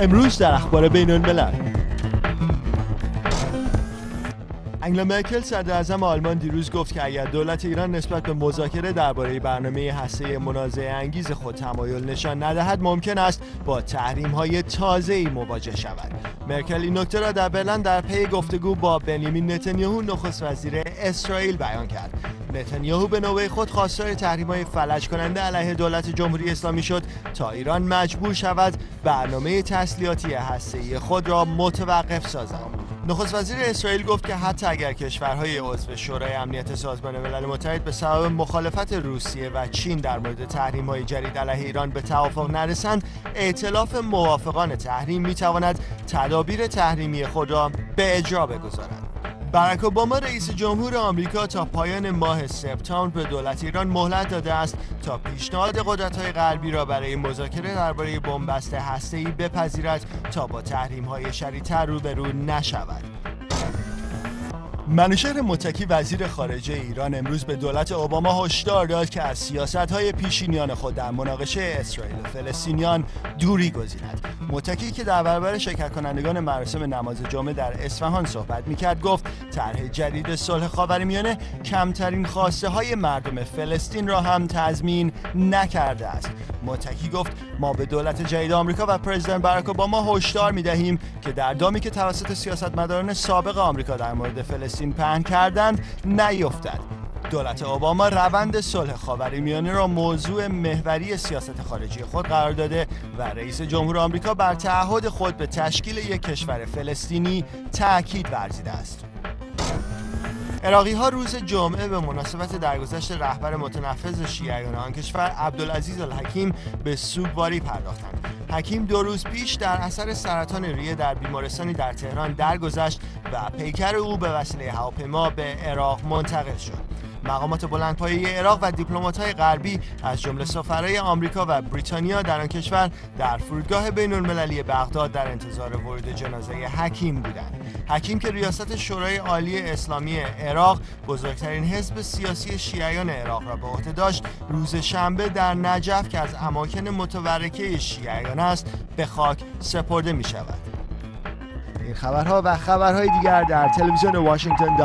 امروز در اخبار بین الملل. انگلا مرکل صدر اعظم آلمان دیروز گفت که اگر دولت ایران نسبت به مذاکره درباره برنامه هسته منازعه انگیز خود تمایل نشان ندهد ممکن است با تحریم های تازه ای مواجه شود. مرکل این نکته را در برلن در پی گفتگو با بنیامین نتانیاهو نخست وزیر اسرائیل بیان کرد. نتانیاهو به نوبه خود خواستار تحریم های فلج کننده علیه دولت جمهوری اسلامی شد تا ایران مجبور شود برنامه تسلیحاتی هسته‌ای خود را متوقف سازد. نخست وزیر اسرائیل گفت که حتی اگر کشورهای عضو شورای امنیت سازمان ملل متحد به سبب مخالفت روسیه و چین در مورد تحریم های جدید علیه ایران به توافق نرسند ائتلاف موافقان تحریم می‌تواند تدابیر تحریمی خود را به اجرا بگذارد. برک اوباما رئیس جمهور آمریکا تا پایان ماه سپتامبر به دولت ایران مهلت داده است تا پیشنهاد قدرت‌های غربی را برای مذاکره درباره بنبست هسته‌ای بپذیرد تا با تحریم‌های شدیدتر روبرو نشود. منوشهر متکی وزیر خارجه ایران امروز به دولت اوباما هشدار داد که از سیاستهای پیشینیان خود در مناقشه اسرائیل و فلسطینیان دوری گزیند. متکی که در برابر شرکت کنندگان مراسم نماز جمعه در اصفهان صحبت می‌کرد گفت طرح جدید صلح خاورمیانه کمترین خواسته های مردم فلسطین را هم تضمین نکرده است متکی گفت ما به دولت جدید آمریکا و پرزیدنت باراک اوباما هشدار می‌دهیم که در دامی که توسط سیاستمداران سابق آمریکا در مورد فلسطین پهن کردند نیفتد دولت اوباما روند صلح خاورمیانه را موضوع محوری سیاست خارجی خود قرار داده و رئیس جمهور آمریکا بر تعهد خود به تشکیل یک کشور فلسطینی تاکید ورزیده است. عراقی ها روز جمعه به مناسبت درگذشت رهبر متنفذ شیعیان آن کشور عبدالعزیز الحکیم به سوگواری پرداختند. حکیم دو روز پیش در اثر سرطان ریه در بیمارستانی در تهران درگذشت و پیکر او به وسیله هواپیما به عراق منتقل شد. مقامات بلندپایه عراق و های غربی از جمله سفرای آمریکا و بریتانیا در آن کشور در فرودگاه بین المللی بغداد در انتظار ورود جنازه حکیم بودند. حکیم که ریاست شورای عالی اسلامی عراق بزرگترین حزب سیاسی شیعیان عراق را به عهده داشت روز شنبه در نجف که از اماکن متورکه شیعیان است به خاک سپرده می شود این خبرها و خبرهای دیگر در تلویزیون واشنگتن